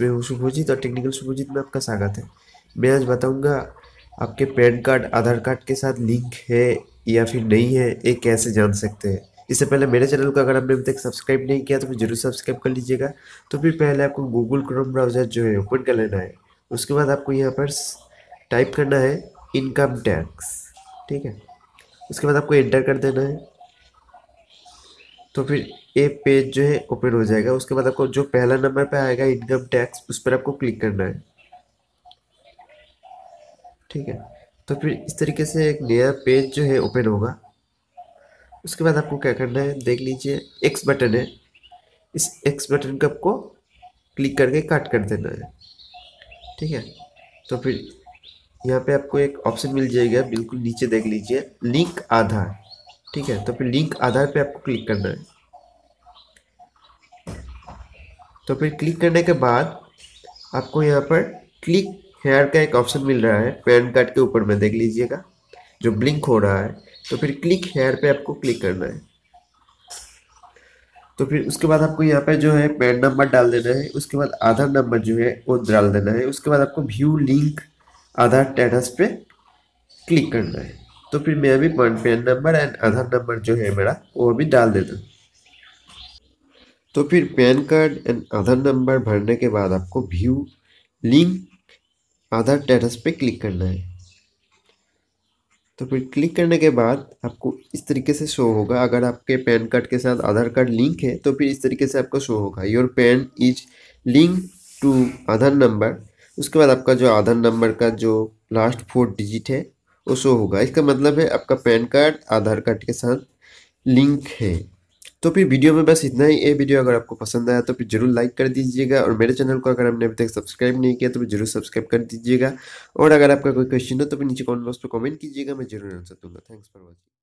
मैं हूँ। शुभजीत और टेक्निकल शुभजीत में आपका स्वागत है। मैं आज बताऊँगा, आपके पैन कार्ड, आधार कार्ड के साथ लिंक है या फिर नहीं है, ये कैसे जान सकते हैं? इससे पहले मेरे चैनल को अगर आपने अभी तक सब्सक्राइब नहीं किया तो फिर ज़रूर सब्सक्राइब कर लीजिएगा। तो फिर पहले आपको गूगल क्रोम ब्राउज़र जो है ओपन कर लेना है। उसके बाद आपको यहाँ पर टाइप करना है इनकम टैक्स ठीक है? उसके बाद आपको एंटर कर देना है। तो फिर ये पेज जो है ओपन हो जाएगा। उसके बाद आपको जो पहला नंबर पे आएगा इनकम टैक्स उस पर आपको क्लिक करना है। ठीक है? तो फिर इस तरीके से एक नया पेज जो है ओपन होगा। उसके बाद आपको क्या करना है? देख लीजिए एक्स बटन है। इस एक्स बटन को आपको क्लिक करके काट कर देना है। ठीक है? तो फिर यहाँ पे आपको एक ऑप्शन मिल जाएगा। बिल्कुल नीचे देख लीजिए लिंक आधार। ठीक है? तो फिर लिंक आधार पे आपको क्लिक करना है। तो फिर क्लिक करने के बाद आपको यहाँ पर क्लिक हेयर का एक ऑप्शन मिल रहा है। पैन कार्ड के ऊपर में देख लीजिएगा, जो ब्लिंक हो रहा है। तो फिर क्लिक हेयर पे आपको क्लिक करना है। तो फिर उसके बाद आपको यहाँ पे जो है पैन नंबर डाल देना है। उसके बाद आधार नंबर जो है वो डाल देना है। उसके बाद आपको व्यू लिंक आधार स्टेटस पे क्लिक करना है। तो फिर मैं अभी PAN number and Aadhaar number जो है मेरा वो अभी डाल देता हूँ। तो फिर PAN card and Aadhaar number भरने के बाद आपको व्यू, लिंक, आधार स्टेटस पे क्लिक करना है। तो फिर क्लिक करने के बाद आपको इस तरीके से शो होगा। अगर आपके पैन कार्ड के साथ आधार कार्ड लिंक है तो फिर इस तरीके से आपको शो होगा। Your PAN is link to Aadhaar number. उसके बाद आपका जो आधार नंबर का जो लास्ट फोर डिजिट है, वो शो होगा। इसका मतलब है आपका पैन कार्ड, आधार कार्ड के साथ लिंक है। तो फिर वीडियो में बस इतना ही। ये वीडियो अगर आपको पसंद आया तो फिर ज़रूर लाइक कर दीजिएगा और मेरे चैनल को अगर आपने अभी तक सब्सक्राइब नहीं किया तो फिर ज़रूर सब्सक्राइब कर दीजिएगा। और अगर आपका कोई क्वेश्चन हो तो फिर नीचे कॉमेंट बॉक्स पर कमेंट कीजिएगा, मैं ज़रूर आंसर दूँगा। Thanks for watching